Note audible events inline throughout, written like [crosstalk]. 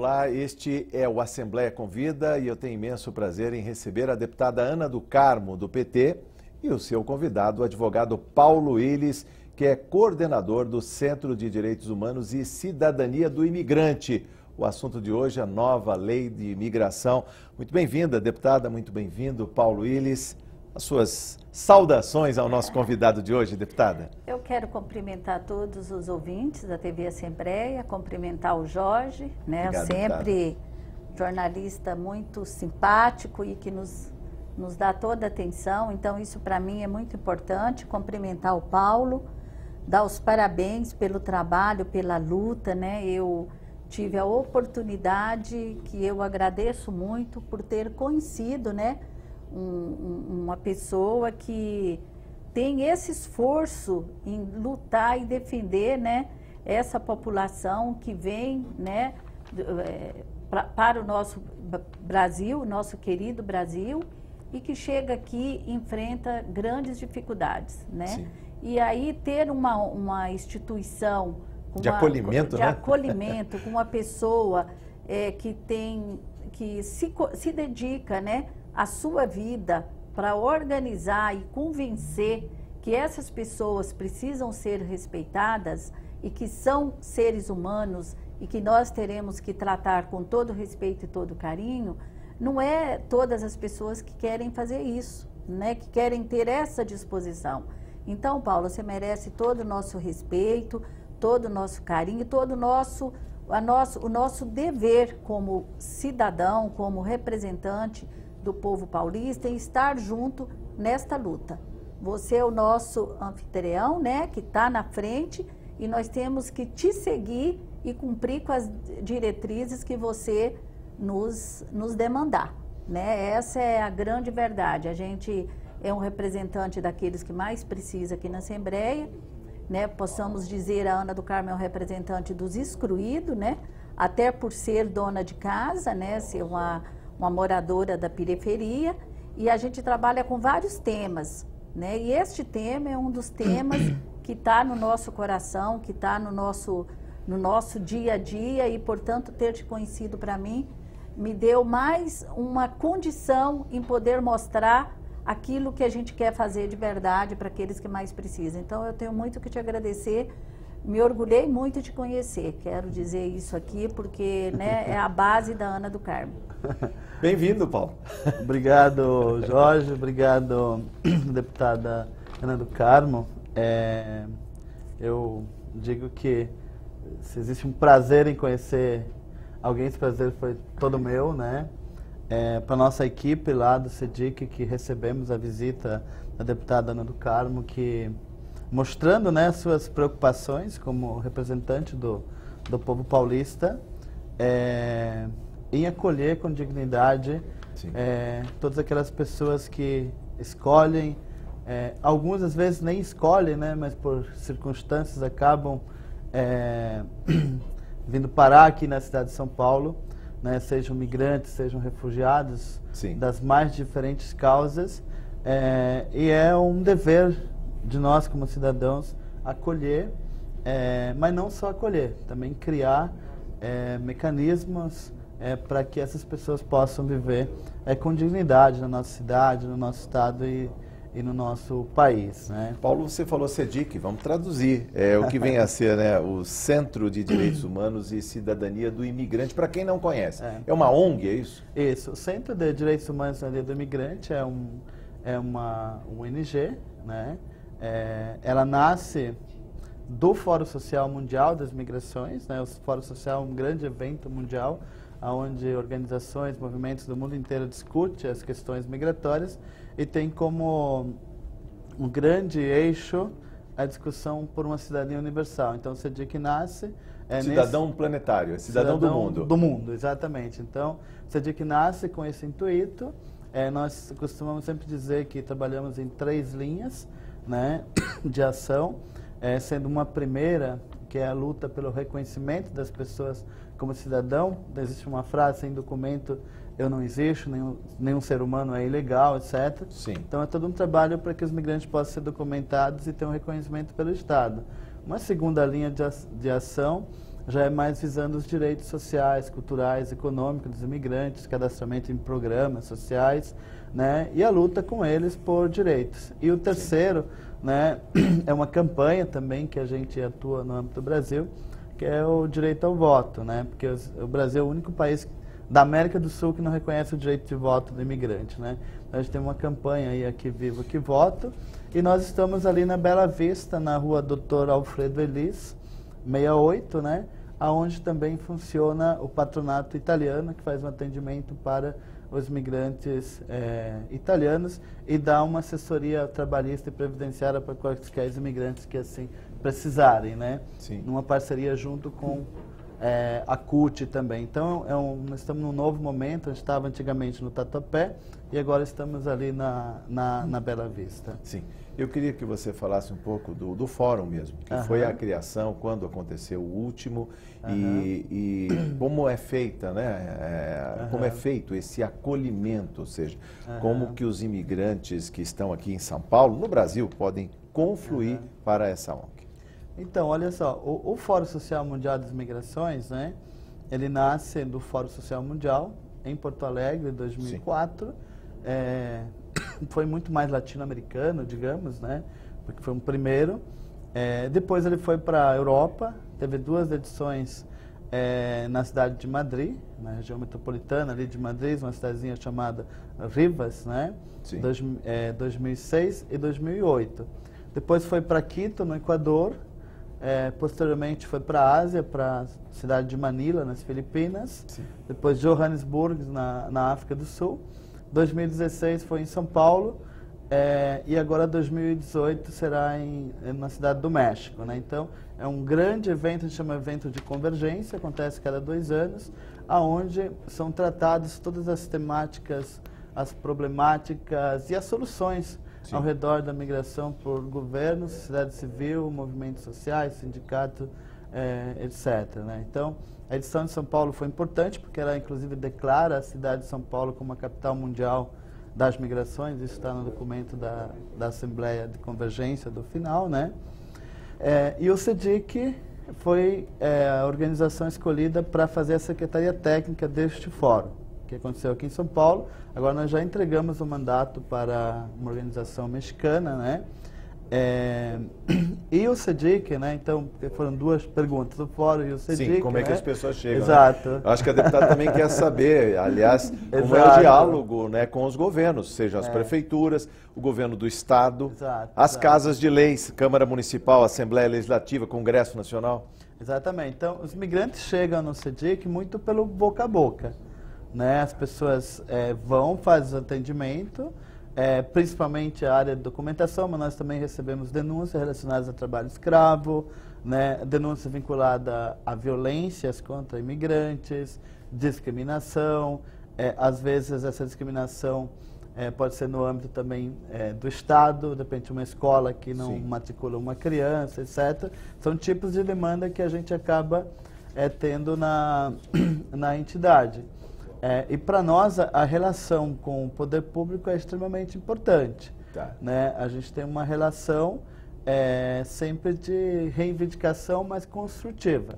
Olá, este é o Assembleia Convida e eu tenho imenso prazer em receber a deputada Ana do Carmo, do PT, e o seu convidado, o advogado Paulo Willis, que é coordenador do Centro de Direitos Humanos e Cidadania do Imigrante. O assunto de hoje é a nova lei de imigração. Muito bem-vinda, deputada, muito bem-vindo, Paulo Willis as suas saudações ao nosso convidado de hoje, deputada. Eu quero cumprimentar todos os ouvintes da TV Assembleia, cumprimentar o Jorge, né? Obrigado, sempre deputada. jornalista muito simpático e que nos, nos dá toda a atenção. Então, isso para mim é muito importante. Cumprimentar o Paulo, dar os parabéns pelo trabalho, pela luta, né? Eu tive a oportunidade que eu agradeço muito por ter conhecido, né? Um, uma pessoa que tem esse esforço em lutar e defender né, essa população que vem né, é, pra, para o nosso Brasil, nosso querido Brasil, e que chega aqui e enfrenta grandes dificuldades. Né? E aí ter uma, uma instituição de uma, acolhimento, de né? acolhimento [laughs] com uma pessoa é, que tem que se, se dedica né, a sua vida para organizar e convencer que essas pessoas precisam ser respeitadas e que são seres humanos e que nós teremos que tratar com todo respeito e todo carinho, não é todas as pessoas que querem fazer isso, né? Que querem ter essa disposição. Então, Paulo, você merece todo o nosso respeito, todo o nosso carinho, todo o nosso, a nosso, o nosso dever como cidadão, como representante do povo paulista em estar junto nesta luta. Você é o nosso anfitrião, né, que está na frente e nós temos que te seguir e cumprir com as diretrizes que você nos, nos demandar. Né? Essa é a grande verdade. A gente é um representante daqueles que mais precisa aqui na Assembleia. Né? Possamos dizer a Ana do Carmo é um representante dos excluídos, né? até por ser dona de casa, né? ser uma uma moradora da periferia, e a gente trabalha com vários temas. Né? E este tema é um dos temas [coughs] que está no nosso coração, que está no nosso, no nosso dia a dia, e, portanto, ter te conhecido para mim me deu mais uma condição em poder mostrar aquilo que a gente quer fazer de verdade para aqueles que mais precisam. Então, eu tenho muito que te agradecer me orgulhei muito de conhecer. Quero dizer isso aqui porque né, é a base da Ana do Carmo. [laughs] Bem-vindo, Paulo. Obrigado, Jorge. Obrigado, [clears throat] deputada Ana do Carmo. É, eu digo que se existe um prazer em conhecer alguém, esse prazer foi todo meu, né? É, Para nossa equipe lá do CEDIC, que recebemos a visita da deputada Ana do Carmo, que mostrando né, suas preocupações como representante do, do povo paulista é, em acolher com dignidade é, todas aquelas pessoas que escolhem, é, algumas às vezes nem escolhem, né, mas por circunstâncias acabam é, [clears throat] vindo parar aqui na cidade de São Paulo, né, sejam migrantes, sejam refugiados, Sim. das mais diferentes causas. É, e é um dever de nós como cidadãos acolher, é, mas não só acolher, também criar é, mecanismos é, para que essas pessoas possam viver é, com dignidade na nossa cidade, no nosso estado e, e no nosso país. Né? Paulo, você falou CEDIC, vamos traduzir é, o que vem a [laughs] ser né, o Centro de Direitos Humanos e Cidadania do Imigrante, para quem não conhece. É. é. uma ONG, é isso? Isso, o Centro de Direitos Humanos e Cidadania do Imigrante é, um, é uma ONG, né? É, ela nasce do Fórum Social Mundial das Migrações, né? o Fórum Social é um grande evento mundial, onde organizações, movimentos do mundo inteiro discutem as questões migratórias e tem como um grande eixo a discussão por uma cidadania universal. Então, o que nasce... É cidadão nesse... planetário, é cidadão, cidadão, do mundo. Do mundo, exatamente. Então, o que nasce com esse intuito. É, nós costumamos sempre dizer que trabalhamos em três linhas né, [coughs] de ação, é, sendo uma primeira, que é a luta pelo reconhecimento das pessoas como cidadão. Existe uma frase em documento, eu não existo, nenhum, nenhum ser humano é ilegal, etc. Sim. Então é todo um trabalho para que os migrantes possam ser documentados e ter um reconhecimento pelo Estado. Uma segunda linha de, de ação já é mais visando os direitos sociais, culturais, econômicos dos imigrantes, cadastramento em programas sociais, né, e a luta com eles por direitos. E o terceiro, né, [clears throat] é uma campanha também que a gente atua no âmbito do Brasil, que é o direito ao voto, né, porque o Brasil é o único país da América do Sul que não reconhece o direito de voto do imigrante, né. A gente tem uma campanha aí, Aqui Vivo, Aqui Voto, e nós estamos ali na Bela Vista, na rua Doutor Alfredo Elis, 68, né, aonde também funciona o patronato italiano, que faz um atendimento para os migrantes é, italianos e dá uma assessoria trabalhista e previdenciária para quaisquer imigrantes que assim precisarem, né? Sim. Numa parceria junto com é, a CUT também. Então, é um, nós estamos num novo momento, a gente estava antigamente no Tatuapé e agora estamos ali na, na, na Bela Vista. Sim. Eu queria que você falasse um pouco do, do fórum mesmo, que uhum. foi a criação, quando aconteceu o último uhum. e, e, como é feita, né? É, uhum. Como é feito esse acolhimento, ou seja, como que os imigrantes que estão aqui em São Paulo, no Brasil, podem confluir para essa ONG. Então, olha só, o, o Fórum Social Mundial das Migrações, né? Ele nasce do Fórum Social Mundial em Porto Alegre, em 2004. É, [laughs] foi muito mais latino-americano, digamos, né? Porque foi um primeiro. É, depois ele foi para a Europa, teve duas edições é, na cidade de Madrid, na região metropolitana ali de Madrid, uma cidadezinha chamada Rivas, né? Sim. Dois, é, 2006 e 2008. Depois foi para Quito, no Equador. É, posteriormente foi para a Ásia, para a cidade de Manila, nas Filipinas. Sim. Depois Johannesburg, na, na África do Sul. 2016 foi em São Paulo é, e agora 2018 será em, na cidade do México. Né? Então, é um grande evento, a gente chama evento de convergência, acontece cada dois anos, aonde são tratadas todas as temáticas, as problemáticas e as soluções Sim. ao redor da migração por governos, sociedade civil, movimentos sociais, sindicatos, é, etc. Né? Então, a edição de São Paulo foi importante porque ela, inclusive, declara a cidade de São Paulo como a capital mundial das migrações. Isso está no documento da, da Assembleia de Convergência do final, né? É, e o CEDIC foi é, a organização escolhida para fazer a secretaria técnica deste fórum, que aconteceu aqui em São Paulo. Agora nós já entregamos o mandato para uma organização mexicana, né? É, [clears throat] e o CEDIC, né? Então, foram duas perguntas, o fórum e o CEDIC. Sim, como é que né? as pessoas chegam. Exato. Né? Acho que a deputada também quer saber, aliás, [laughs] como Exato. é o diálogo né, com os governos, seja as é. prefeituras, o governo do Estado, Exato, as casas de leis, Câmara Municipal, Assembleia Legislativa, Congresso Nacional. Exatamente. Então, os migrantes chegam no CEDIC muito pelo boca a boca. Né? As pessoas é, vão, fazem o atendimento é, principalmente a área de documentação, mas nós também recebemos denúncias relacionadas a trabalho escravo, né, denúncia vinculada a violências contra imigrantes, discriminação. É, às vezes essa discriminação é, pode ser no âmbito também é, do Estado, de repente uma escola que não Sim. matricula uma criança, etc. São tipos de demanda que a gente acaba é, tendo na, [clears throat] na entidade. É, e para nós a, a, relação com o poder público é extremamente importante. Tá. Né? A gente tem uma relação é, sempre de reivindicação, mas construtiva.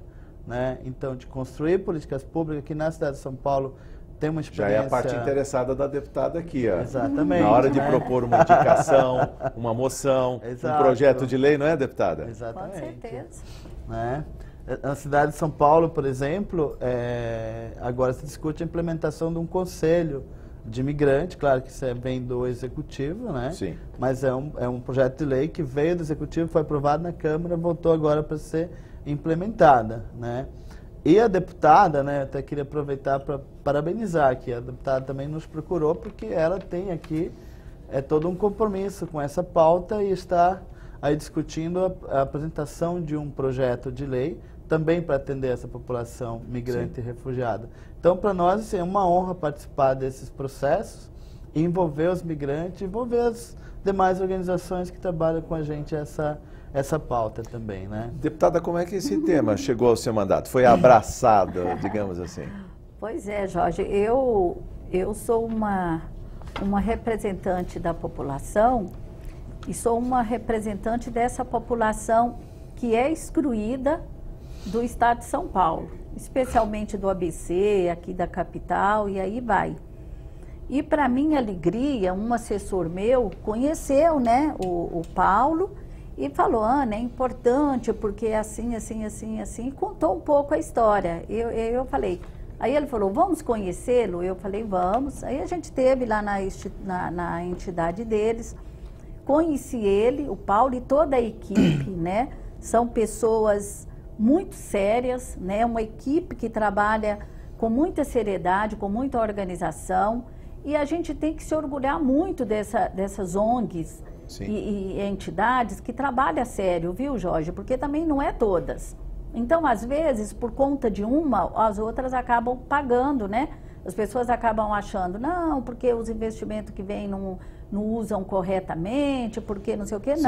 Né? Então, de construir políticas públicas, que na cidade de São Paulo tem uma experiência... Já é a parte interessada da deputada aqui. Ó. Exatamente. Na hora de né? propor uma indicação, uma moção, [laughs] Exato. um projeto de lei, não é, deputada? Exatamente. Com certeza. Né? Na cidade de São Paulo, por exemplo, é, agora se discute a implementação de um conselho de imigrante, claro que isso é, vem do executivo, né? Sim. Mas é um, é um projeto de lei que veio do executivo, foi aprovado na Câmara, voltou agora para ser implementada, né? E a deputada, né, até queria aproveitar para parabenizar aqui, a deputada também nos procurou porque ela tem aqui é todo um compromisso com essa pauta e está aí discutindo a, a apresentação de um projeto de lei também para atender essa população migrante Sim. e refugiada. Então, para nós assim, é uma honra participar desses processos, envolver os migrantes, envolver as demais organizações que trabalham com a gente essa essa pauta também, né? Deputada, como é que esse tema chegou ao seu mandato? Foi abraçado, [laughs] digamos assim? Pois é, Jorge. Eu eu sou uma uma representante da população e sou uma representante dessa população que é excluída do estado de São Paulo, especialmente do ABC, aqui da capital, e aí vai. E para minha alegria, um assessor meu conheceu, né, o, o Paulo e falou, Ana, é importante porque é assim, assim, assim, assim, e contou um pouco a história. Eu, eu falei, aí ele falou, vamos conhecê-lo? Eu falei, vamos. Aí a gente teve lá na, na, na entidade deles, conheci ele, o Paulo e toda a equipe, né? São pessoas muito sérias, né? Uma equipe que trabalha com muita seriedade, com muita organização. E a gente tem que se orgulhar muito dessa, dessas ONGs e, e, entidades que trabalham a sério, viu, Jorge? Porque também não é todas. Então, às vezes, por conta de uma, as outras acabam pagando, né? As pessoas acabam achando, não, porque os investimentos que vêm não, não usam corretamente, porque não sei o quê, Sim.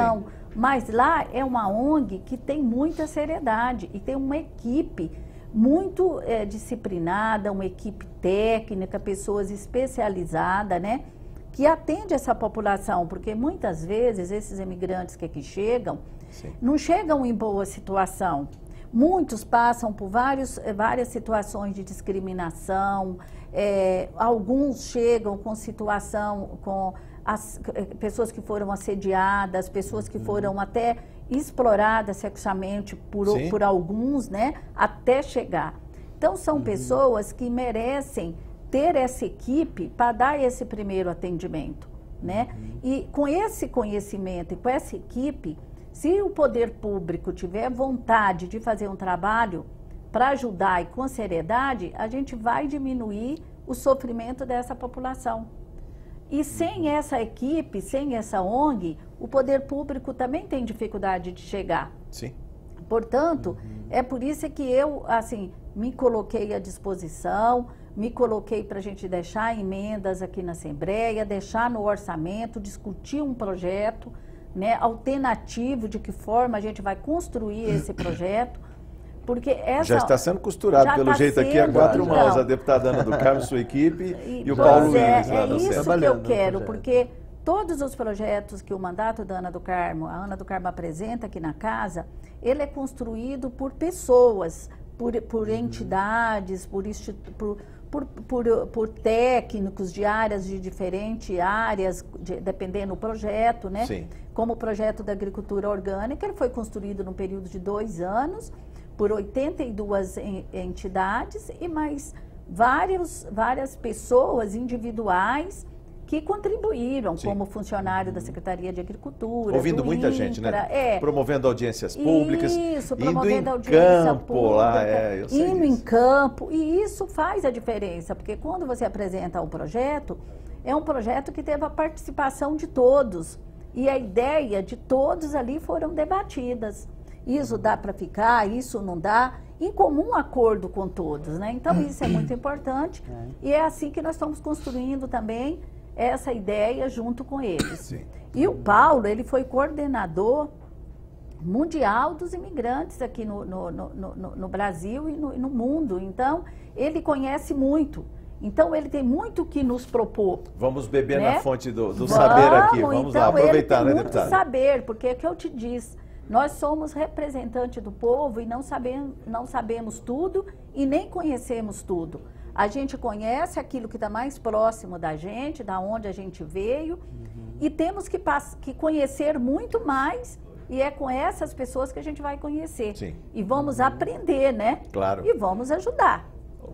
Mas lá é uma ONG que tem muita seriedade e tem uma equipe muito é, disciplinada, uma equipe técnica, pessoas especializadas, né? Que atende essa população, porque muitas vezes esses imigrantes que aqui chegam, Sim. não chegam em boa situação. Muitos passam por vários, eh, várias situações de discriminação, é, alguns chegam com situação, com as pessoas que foram assediadas, pessoas que uhum. foram até exploradas sexualmente por, por alguns, né, até chegar. Então, são uhum. pessoas que merecem ter essa equipe para dar esse primeiro atendimento, né? Uhum. E com esse conhecimento e com essa equipe, se o poder público tiver vontade de fazer um trabalho para ajudar e com seriedade, a gente vai diminuir o sofrimento dessa população. E sem essa equipe, sem essa ONG, o poder público também tem dificuldade de chegar. Sim. Portanto, uhum. é por isso que eu, assim, me coloquei à disposição, me coloquei para a gente deixar emendas aqui na Assembleia, deixar no orçamento, discutir um projeto né, alternativo de que forma a gente vai construir esse [coughs] projeto. Porque essa, já está sendo costurado, pelo tá jeito sendo, aqui, a quatro então, mãos, a deputada Ana do Carmo, sua equipe, [laughs] e, e o Paulo é, Willis lá É isso que eu quero, porque todos os projetos que o mandato da Ana do Carmo, a Ana do Carmo apresenta aqui na casa, ele é construído por pessoas, por, por uhum. entidades, por, por, por, por, por, técnicos de áreas de diferentes áreas, de, dependendo do projeto, né? Sim. Como o projeto da agricultura orgânica, ele foi construído num período de dois anos por 82 entidades e mais vários, várias pessoas individuais que contribuíram Sim. como funcionário da Secretaria de Agricultura. Ouvindo muita INCRA, gente, né? É. Promovendo audiências públicas. Isso, promovendo indo audiência campo, pública. Lá, é, indo em campo. E isso faz a diferença, porque quando você apresenta um projeto, é um projeto que teve a participação de todos. E a ideia de todos ali foram debatidas. Isso dá para ficar, isso não dá, em comum acordo com todos, né? Então isso é muito importante é. e é assim que nós estamos construindo também essa ideia junto com eles. Sim. E o Paulo, ele foi coordenador mundial dos imigrantes aqui no, no, no, no, Brasil e no, mundo. Então, ele conhece muito. Então, ele tem muito que nos propor. Vamos beber né? na fonte do, do Vamos, saber aqui. Vamos então, lá, aproveitar, ele tem né, muito deputado? saber, porque é que eu te disse. Nós somos representantes do povo e não sabemos, não sabemos tudo e nem conhecemos tudo. A gente conhece aquilo que está mais próximo da gente, da onde a gente veio, uhum. e temos que, que conhecer muito mais e é com essas pessoas que a gente vai conhecer. Sim. E vamos aprender, né? Claro. E vamos ajudar.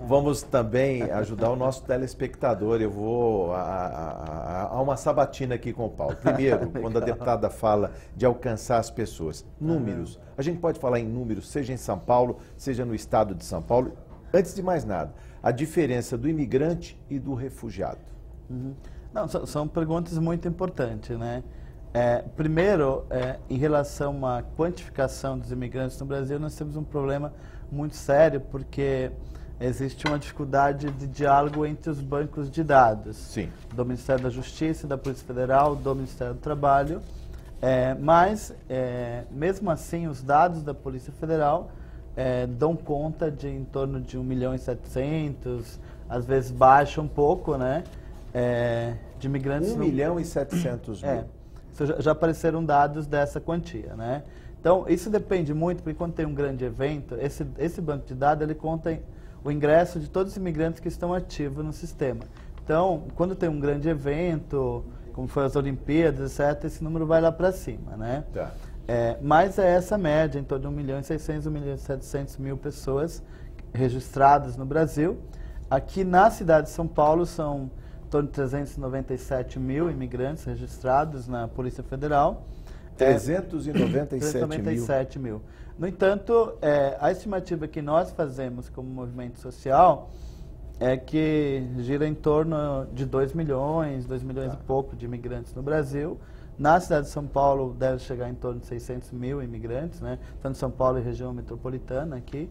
Vamos também ajudar o nosso telespectador. Eu vou a, a, a, uma sabatina aqui com o Paulo. [laughs] Primeiro, quando a deputada fala de alcançar as pessoas, números. A gente pode falar em números, seja em São Paulo, seja no estado de São Paulo. Antes de mais nada, a diferença do imigrante e do refugiado? Uhum. Não, são, perguntas muito importantes, né? É, primeiro, é, em relação à quantificação dos imigrantes no Brasil, nós temos um problema muito sério, porque existe uma dificuldade de diálogo entre os bancos de dados Sim. do Ministério da Justiça, da Polícia Federal, do Ministério do Trabalho. É, mas, é, mesmo assim, os dados da Polícia Federal é, dão conta de em torno de 1 milhão e 700, às vezes baixa um pouco, né? É, de imigrantes. 1 no... milhão e 700 é. mil. Já, já apareceram dados dessa quantia, né? Então, isso depende muito, porque quando tem um grande evento, esse, esse banco de dados ele conta o ingresso de todos os imigrantes que estão ativos no sistema. Então, quando tem um grande evento, como foi as Olimpíadas, etc., esse número vai lá para cima, né? Tá. É, mas é essa média, em torno de 1 milhão e 600, 1 milhão e 700 mil pessoas registradas no Brasil. Aqui na cidade de São Paulo são em torno de 397 mil imigrantes registrados na Polícia Federal. 397 mil. 397 mil. No entanto, é, a estimativa que nós fazemos como movimento social é que gira em torno de 2 milhões, 2 milhões Tá. e pouco de imigrantes no Brasil. Na cidade de São Paulo deve chegar em torno de 600 mil imigrantes, né? Tanto São Paulo e região metropolitana aqui.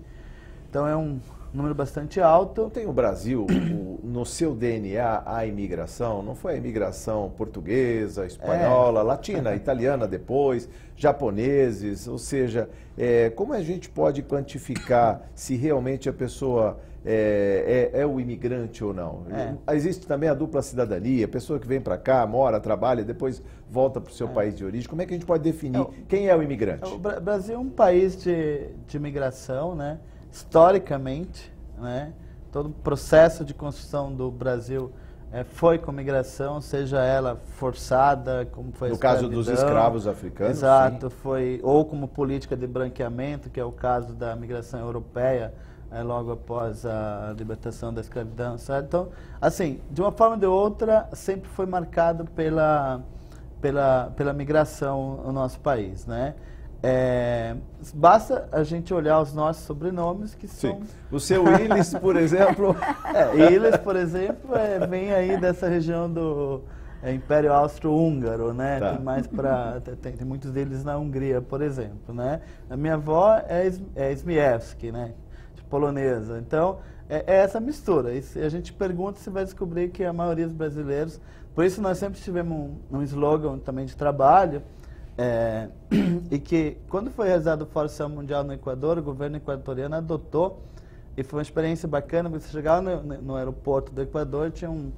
Então é um número bastante alto. Não tem o Brasil, o- no seu DNA, a imigração? Não foi a imigração portuguesa, espanhola, latina, italiana depois, japoneses? Ou seja, é, como a gente pode quantificar se realmente a pessoa é, é- é o imigrante ou não? É. Existe também a dupla cidadania, a pessoa que vem para cá, mora, trabalha, depois volta para o seu país de origem. Como é que a gente pode definir É o- quem é o imigrante? O Bra- Brasil é um país de, de imigração, né? Historicamente, né? Todo o processo de construção do Brasil eh, foi com migração, seja ela forçada, como foi a No caso dos escravos africanos, Exato, foi ou como política de branqueamento, que é o caso da migração europeia, eh, logo após a libertação da escravidão, certo? Então, assim, de uma forma ou de outra, sempre foi marcado pela pela, pela migração no nosso país, né? É, basta a gente olhar os nossos sobrenomes que Sim. são O seu Willis, por [laughs] exemplo, é, por exemplo, é, vem aí dessa região do é, Império Austro-Húngaro, né? Tá. Tem mais para tem, tem muitos deles na Hungria, por exemplo, né? A minha avó é, é Smiewski, né? De polonesa. Então é, é essa mistura. E se a gente pergunta, você vai descobrir que a maioria dos brasileiros. Por isso nós sempre tivemos um, um slogan também de trabalho. É, [clears throat] e que quando foi realizado o Fórum Social Mundial no Equador, o governo equatoriano adotou e foi uma experiência bacana, você chegava no, no- aeroporto do Equador, tinha um,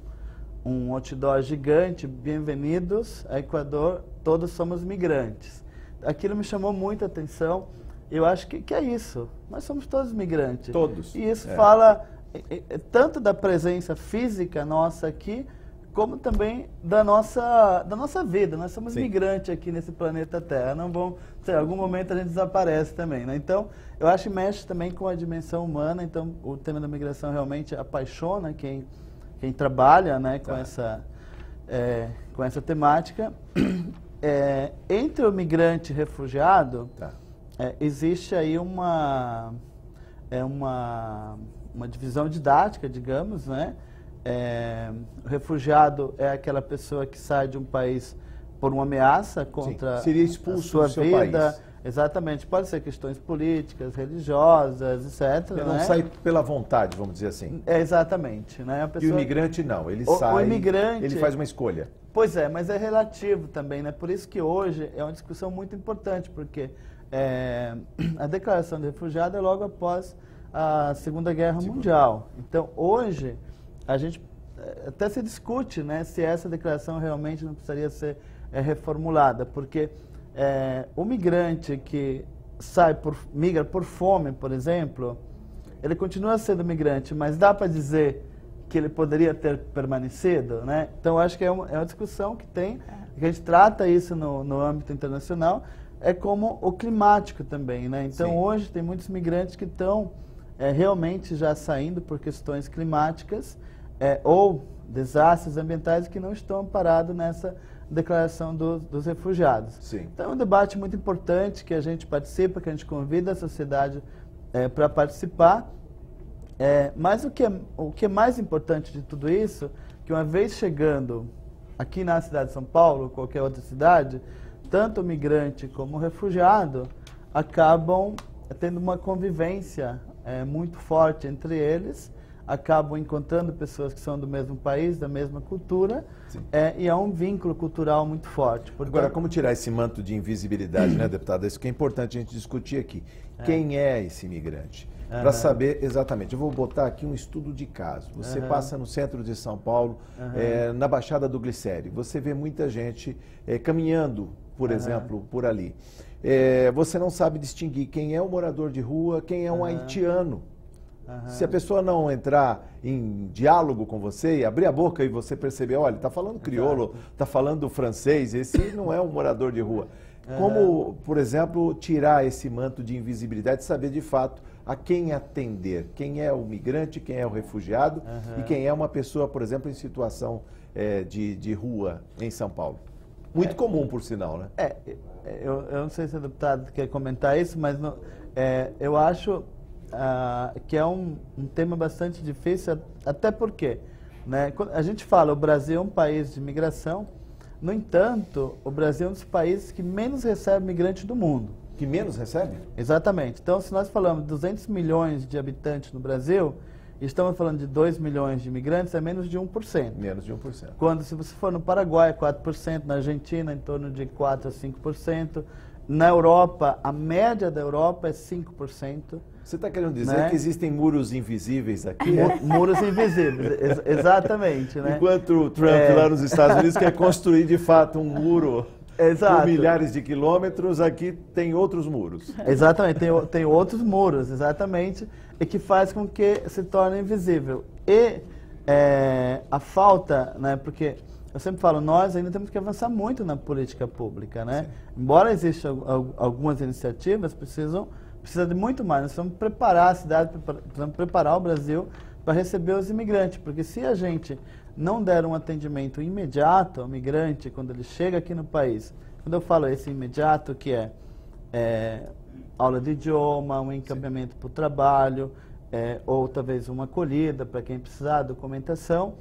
um outdoor gigante, bem-vindos a Equador, todos somos migrantes. Aquilo me chamou muita atenção, eu acho que, que é isso, nós somos todos migrantes. Todos, E isso é. fala eh, tanto da presença física nossa aqui, como também da nossa, da nossa vida. Nós somos Sim. migrantes aqui nesse planeta Terra. Não vão, sei, em algum momento a gente desaparece também, né? Então, eu acho que mexe também com a dimensão humana. Então, o tema da migração realmente apaixona quem, quem trabalha, né, com Tá. essa é, com essa temática. [clears throat] É, entre o migrante e refugiado, Tá. é, existe aí uma, é uma, uma divisão didática, digamos, né? É, o refugiado é aquela pessoa que sai de um país por uma ameaça contra Seria expulso a sua do seu vida. país. Exatamente. Pode ser questões políticas, religiosas, etc. Ele não né? sai pela vontade, vamos dizer assim. É, exatamente. Né? A E o pessoa... imigrante não, ele O- o sai, imigrante- ele faz uma escolha. Pois é, mas é relativo também, né? Por isso que hoje é uma discussão muito importante, porque é, [clears throat] a declaração de refugiado é logo após a Segunda Guerra Segunda. Mundial. Então, hoje, a gente eh, até se discute né, se essa declaração realmente não precisaria ser eh, reformulada, porque eh, o migrante que sai por, migra por fome, por exemplo, ele continua sendo migrante, mas dá para dizer que ele poderia ter permanecido, né? Então acho que é uma, é uma discussão que tem, que a gente trata isso no, no âmbito internacional, é como o climático também, né? Então Sim. hoje tem muitos migrantes que estão é, realmente já saindo por questões climáticas é, ou desastres ambientais que não estão amparados nessa declaração dos, dos refugiados. Sim. Então é um debate muito importante que a gente participa, que a gente convida a sociedade para participar. É, mas o que, é, o que é mais importante de tudo isso, que uma vez chegando aqui na cidade de São Paulo, ou qualquer outra cidade, tanto o migrante como o refugiado acabam tendo uma convivência é, muito forte entre eles, acabam encontrando pessoas que são do mesmo país, da mesma cultura, é, e há um vínculo cultural muito forte. Agora, Portanto, como tirar esse manto de invisibilidade, né, deputada? Isso que é importante a gente discutir aqui. Quem é esse imigrante? Uhum. Para saber exatamente. Eu vou botar aqui um estudo de caso. Você uhum. passa no centro de São Paulo, é, na Baixada do Glicério. Você vê muita gente é, caminhando, por exemplo, por ali. É, você não sabe distinguir quem é um morador de rua, quem é um haitiano. Uhum. Se a pessoa não entrar em diálogo com você e abrir a boca e você perceber, olha, está falando crioulo, está falando francês, esse não é um morador de rua. Uhum. Como, por exemplo, tirar esse manto de invisibilidade e saber de fato a quem atender, quem é o migrante, quem é o refugiado uhum. e quem é uma pessoa, por exemplo, em situação é, de, de rua em São Paulo. Muito é, comum, por sinal, né? É, eu, eu, não sei se o deputado quer comentar isso, mas no, é, eu acho ah, que é um, um, tema bastante difícil, até porque né, a gente fala o Brasil é um país de imigração, no entanto, o Brasil é um dos países que menos recebe migrante do mundo. Que menos recebe? Exatamente. Então, se nós falamos de 200 milhões de habitantes no Brasil, e estamos falando de 2 milhões de imigrantes, é menos de 1%. Menos de 1%. Quando, se você for no Paraguai, é 4%, na Argentina, em torno de 4% a 5%. Na Europa, a média da Europa é 5%. Você está querendo dizer né? que existem muros invisíveis aqui? Muros invisíveis, ex exatamente. Né? Enquanto o Trump é... lá nos Estados Unidos quer construir de fato um muro Exato. por milhares de quilômetros, aqui tem outros muros. Exatamente, tem, tem outros muros, exatamente, e que faz com que se torne invisível. E é, a falta, né, porque eu sempre falo, nós ainda temos que avançar muito na política pública, né? Embora existam algumas iniciativas, precisam precisa de muito mais. Nós precisamos preparar a cidade, precisamos preparar o Brasil para receber os imigrantes, porque se a gente não der um atendimento imediato ao migrante quando ele chega aqui no país, quando eu falo esse imediato, que é, é aula de idioma, um encaminhamento para o trabalho, é, ou talvez uma acolhida para quem precisar, documentação,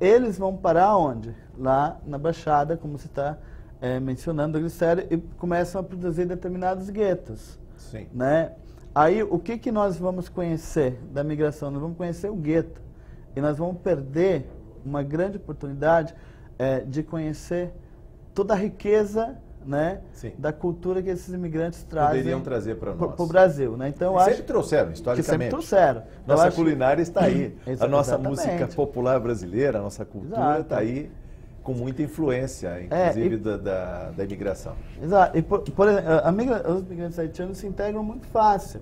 eles vão parar onde? Lá na Baixada, como você está é, mencionando, Glicério, e começam a produzir determinados guetos. Sim. Né? Aí, o que, que nós vamos conhecer da migração? Nós vamos conhecer o gueto. E nós vamos perder uma grande oportunidade é, de conhecer toda a riqueza né, da cultura que esses imigrantes trazem. Poderiam trazer para nós. Para o Brasil. Né? Então, sempre acho trouxeram, historicamente. Que sempre trouxeram. Nossa acho... culinária está aí. [clears throat] a nossa música popular brasileira, a nossa cultura está aí com muita influência, é, inclusive, é, e, da, da, da, imigração. Exato. E, por, por exemplo, migra, os migrantes haitianos se integram muito fácil.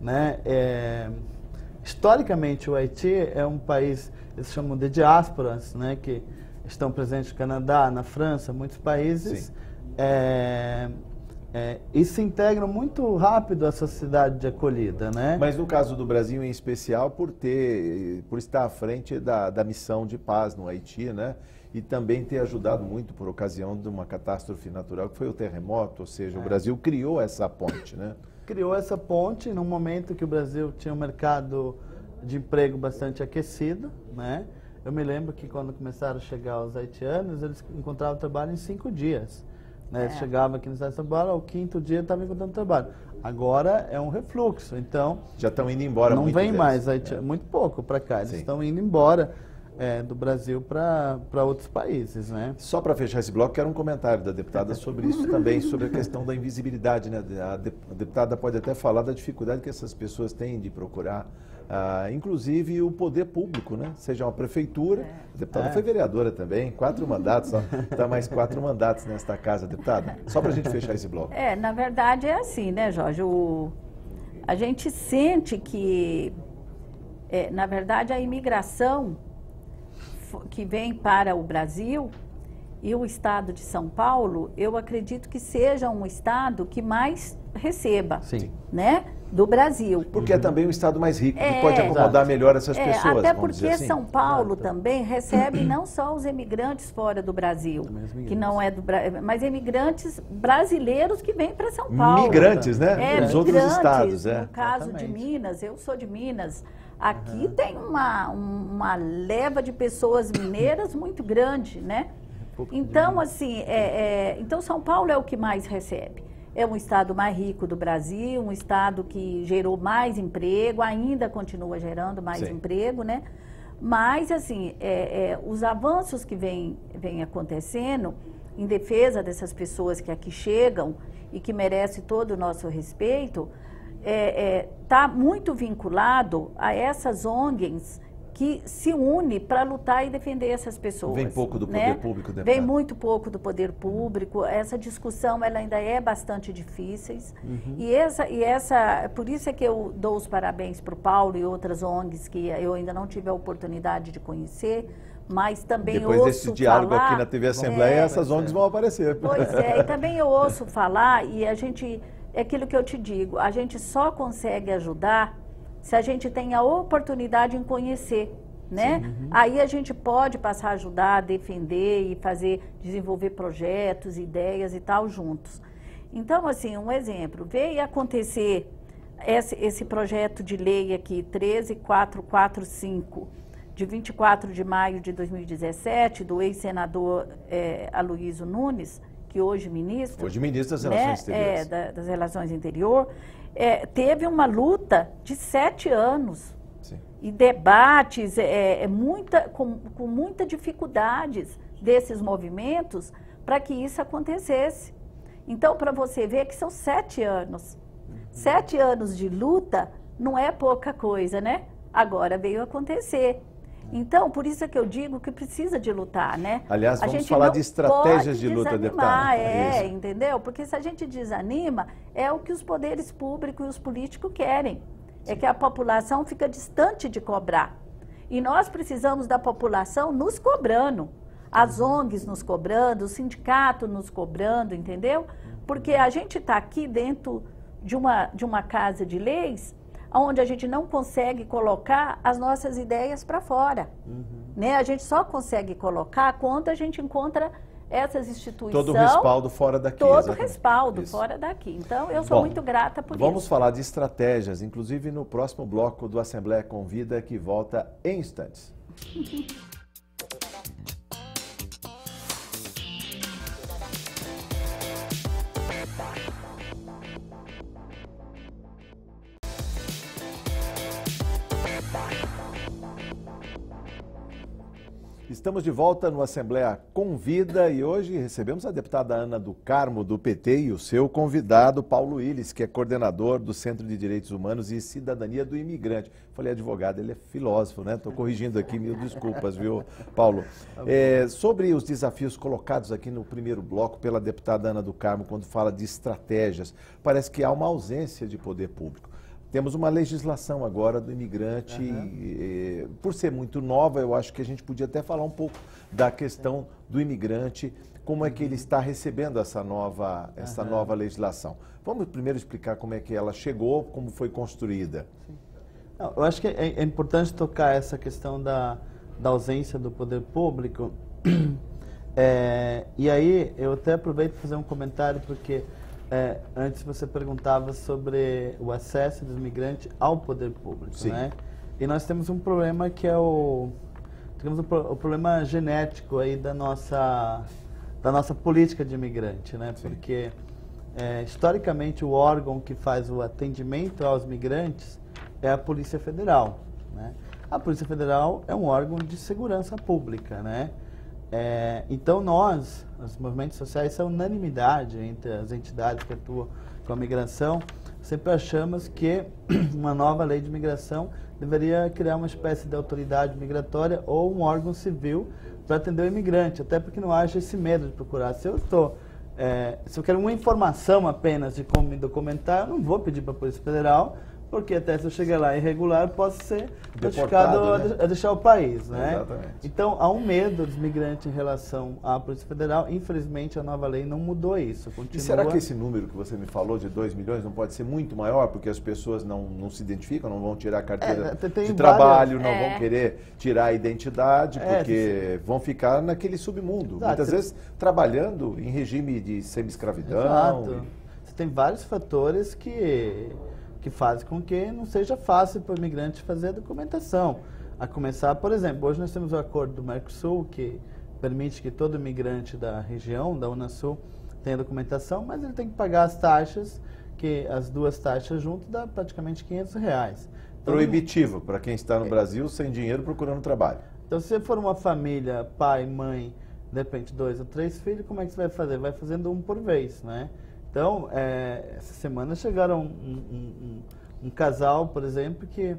Né? É, historicamente, o Haiti é um país, eles chamam de diásporas, né? que estão presentes no Canadá, na França, muitos países. É, é, e se integram muito rápido à sociedade de acolhida, né? Mas no caso do Brasil em especial, por ter, por estar à frente da, da missão de paz no Haiti, né? e também ter ajudado muito por ocasião de uma catástrofe natural que foi o terremoto, ou seja, é. o Brasil criou essa ponte, né? Criou essa ponte num momento que o Brasil tinha um mercado de emprego bastante aquecido, né? Eu me lembro que quando começaram a chegar os haitianos, eles encontravam trabalho em cinco dias. Né? É. chegavam aqui no estado de São Paulo, ao quinto dia estavam encontrando trabalho. Agora é um refluxo, então... Já estão indo embora Não vem mais haitianos, é. muito pouco para cá, eles estão indo embora é, do Brasil para outros países, né? Só para fechar esse bloco, quero um comentário da deputada sobre isso também, sobre a questão da invisibilidade, né? A deputada pode até falar da dificuldade que essas pessoas têm de procurar, ah, inclusive o poder público, né? Seja uma prefeitura, é. a deputada é. foi vereadora também, quatro mandatos, está mais quatro mandatos nesta casa, deputada. Só para a gente fechar esse bloco. É, na verdade é assim, né, Jorge? O, a gente sente que, é, na verdade, a imigração que vem para o Brasil e o estado de São Paulo, eu acredito que seja um estado que mais receba, Sim. né? Do Brasil. Porque é também o estado mais rico, é, que pode acomodar melhor essas é, pessoas. Até porque assim. São Paulo exato. também recebe [clears throat] não só os emigrantes fora do Brasil, que não é do mas emigrantes brasileiros que vêm para São Paulo. Migrantes, né? É, Os outros estados, é. No caso Exatamente. de Minas, eu sou de Minas. Aqui uhum. tem uma, uma leva de pessoas mineiras muito grande, né? então, assim, é, é, então São Paulo é o que mais recebe. É um estado mais rico do Brasil, um estado que gerou mais emprego, ainda continua gerando mais Sim. emprego, né? Mas, assim, é, é, os avanços que vêm vem acontecendo em defesa dessas pessoas que aqui chegam e que merecem todo o nosso respeito, está é, é, tá muito vinculado a essas ONGs que se une para lutar e defender essas pessoas. Vem pouco do né? poder público, deputado. Vem muito pouco do poder público. Essa discussão ela ainda é bastante difícil. Uhum. E essa e essa, por isso é que eu dou os parabéns para o Paulo e outras ONGs que eu ainda não tive a oportunidade de conhecer, mas também Depois ouço desse diálogo falar, aqui na TV Assembleia, é, essas ONGs vão aparecer. Pois é, e [laughs] também eu ouço falar e a gente é aquilo que eu te digo, a gente só consegue ajudar se a gente tem a oportunidade em conhecer. Né? Uhum. Aí a gente pode passar a ajudar, defender e fazer, desenvolver projetos, ideias e tal juntos. Então, assim, um exemplo, veio acontecer esse, esse projeto de lei aqui, 13445, de 24 de maio de 2017, do ex-senador é, Aloysio Nunes, que hoje ministro. Hoje ministro das Relações né? Exteriores. É, da, das Relações Interior é, teve uma luta de sete anos. Sim. E debates, é, é muita, com, com muitas dificuldades desses movimentos para que isso acontecesse. Então, para você ver que são sete anos. Uhum. Sete anos de luta não é pouca coisa, né? Agora veio acontecer. Então, por isso é que eu digo que precisa de lutar, né? Aliás, a vamos falar de estratégias de luta, deputada. É, isso. entendeu? Porque se a gente desanima, é o que os poderes públicos e os políticos querem. É que a população fica distante de cobrar. E nós precisamos da população nos cobrando. As ONGs nos cobrando, o sindicato nos cobrando, entendeu? Porque a gente está aqui dentro de uma, de uma casa de leis onde a gente não consegue colocar as nossas ideias para fora. Uhum. Né? A gente só consegue colocar quando a gente encontra essas instituições. Todo o respaldo fora daqui. Todo o respaldo isso. fora daqui. Então, eu sou Bom, muito grata por vamos isso. Vamos falar de estratégias, inclusive no próximo bloco do Assembleia Convida, que volta em instantes. [laughs] Estamos de volta no Assembleia Convida e hoje recebemos a deputada Ana do Carmo, do PT, e o seu convidado, Paulo Willis, que é coordenador do Centro de Direitos Humanos e Cidadania do Imigrante. Falei advogado, ele é filósofo, né? Estou corrigindo aqui, mil desculpas, viu, Paulo? Tá é, sobre os desafios colocados aqui no primeiro bloco pela deputada Ana do Carmo, quando fala de estratégias, parece que há uma ausência de poder público. Temos uma legislação agora do imigrante, uhum. por ser muito nova, eu acho que a gente podia até falar um pouco da questão do imigrante, como é que ele está recebendo essa nova, essa uhum. nova legislação. Vamos primeiro explicar como é que ela chegou, como foi construída. Não, eu acho que é, é, importante tocar essa questão da, da ausência do poder público. [clears throat] É, e aí eu até aproveito para fazer um comentário, porque é, antes você perguntava sobre o acesso dos migrantes ao poder público, Sim. né? E nós temos um problema que é o temos o, o problema genético aí da nossa da nossa política de imigrante, né? Sim. Porque é, historicamente o órgão que faz o atendimento aos migrantes é a Polícia Federal, né? A Polícia Federal é um órgão de segurança pública, né? É, então nós, os movimentos sociais, essa unanimidade entre as entidades que atuam com a migração, sempre achamos que [clears throat] uma nova lei de migração deveria criar uma espécie de autoridade migratória ou um órgão civil para atender o imigrante, até porque não haja esse medo de procurar. Se eu estou é, se eu quero uma informação apenas de como me documentar, eu não vou pedir para a Polícia Federal porque até se eu chegar lá irregular, posso ser notificado né? a deixar o país, né? Exatamente. Então, há um medo dos migrantes em relação à Polícia Federal. Infelizmente, a nova lei não mudou isso. Continua... E será que esse número que você me falou de 2 milhões não pode ser muito maior, porque as pessoas não, não se identificam, não vão tirar a carteira é, de trabalho, não é. vão querer tirar a identidade, é, porque vão ficar naquele submundo. Exato. Muitas vezes trabalhando em regime de semi-escravidão. Exato. E... Você tem vários fatores que que faz com que não seja fácil para o imigrante fazer a documentação. A começar, por exemplo, hoje nós temos o acordo do Mercosul, que permite que todo imigrante da região, da Unasul, tenha documentação, mas ele tem que pagar as taxas, que as duas taxas juntas dá praticamente 500 reais. Então, Proibitivo para quem está no é. Brasil sem dinheiro procurando trabalho. Então, se você for uma família, pai, mãe, de repente dois ou três filhos, como é que você vai fazer? Vai fazendo um por vez, né? Então, é, essa semana chegaram um, um, um, casal, por exemplo, que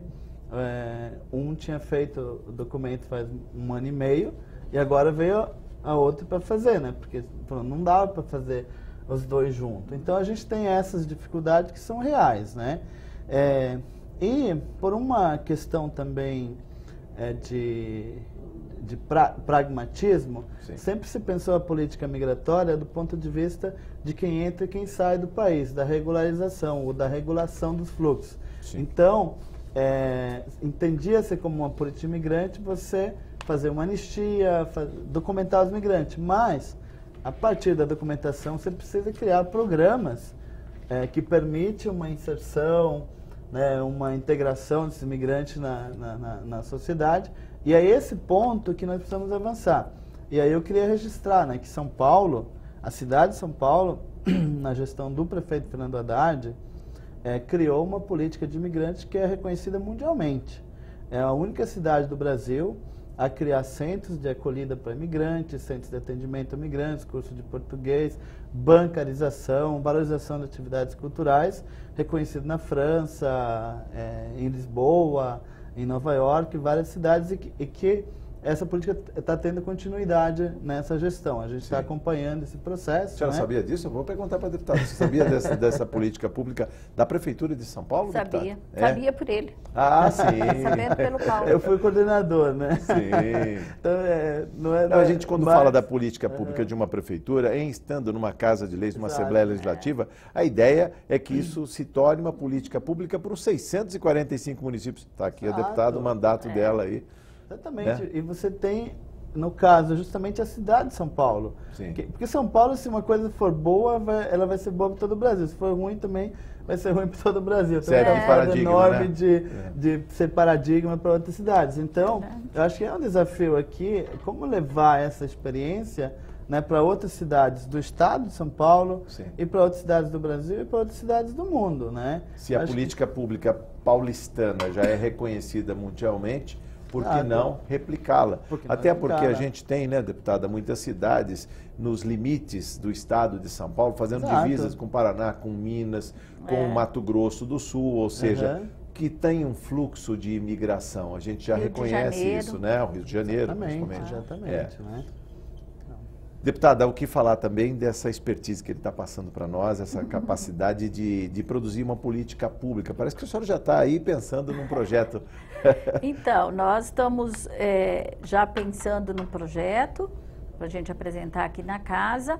é, um tinha feito o documento faz um ano e meio e agora veio a outra para fazer, né? Porque não dava para fazer os dois juntos. Então a gente tem essas dificuldades que são reais, né? É, e por uma questão também é, de, de pra, pragmatismo, Sim. sempre se pensou a política migratória do ponto de vista de quem entra e quem sai do país, da regularização ou da regulação dos fluxos. Sim. Então, é, entendia-se como uma política imigrante você fazer uma anistia, documentar os migrantes, mas a partir da documentação você precisa criar programas é, que permitem uma inserção, né, uma integração desses migrantes na, na, na, na, sociedade. E é esse ponto que nós precisamos avançar. E aí eu queria registrar né, que São Paulo, a cidade de São Paulo, [clears throat] na gestão do prefeito Fernando Haddad, é, criou uma política de imigrantes que é reconhecida mundialmente. É a única cidade do Brasil a criar centros de acolhida para imigrantes, centros de atendimento a imigrantes, curso de português, bancarização, valorização de atividades culturais, reconhecido na França, é, em Lisboa, em Nova York, várias cidades, e que, e que essa política está tendo continuidade nessa gestão. A gente está acompanhando esse processo. Você já né? sabia disso? Eu vou perguntar para a deputada. Você sabia [laughs] dessa, dessa política pública da Prefeitura de São Paulo? Sabia. É? Sabia por ele. Ah, [laughs] sim. Sabendo pelo Paulo. Eu fui coordenador, né? Sim. [laughs] então, é, não é, não, a gente, quando mas... fala da política pública de uma prefeitura, em estando numa casa de leis, numa Exato, Assembleia Legislativa, é. a ideia é que isso se torne uma política pública para os 645 municípios. Está aqui Exato. a deputada, o mandato é. dela aí. Exatamente. Né? E você tem, no caso, justamente a cidade de São Paulo. Sim. Porque São Paulo, se uma coisa for boa, vai, ela vai ser boa para todo o Brasil. Se for ruim também, vai ser [laughs] ruim para todo o Brasil. Então, é um paradigma enorme né? de, é. de ser paradigma para outras cidades. Então, eu acho que é um desafio aqui, como levar essa experiência né, para outras cidades do estado de São Paulo Sim. e para outras cidades do Brasil e para outras cidades do mundo. Né? Se a política que... pública paulistana já é reconhecida mundialmente, por que não replicá-la? Até porque a gente tem, né, deputada, muitas cidades nos limites do estado de São Paulo, fazendo Exato. divisas com Paraná, com Minas, com é. Mato Grosso do Sul, ou seja, uhum. que tem um fluxo de imigração. A gente já Rio reconhece isso, né? O Rio de Janeiro, exatamente, principalmente. Exatamente, é. né? Deputada, o que falar também dessa expertise que ele está passando para nós, essa capacidade de, de produzir uma política pública? Parece que a senhora já está aí pensando num projeto. [laughs] então, nós estamos é, já pensando num projeto para a gente apresentar aqui na casa.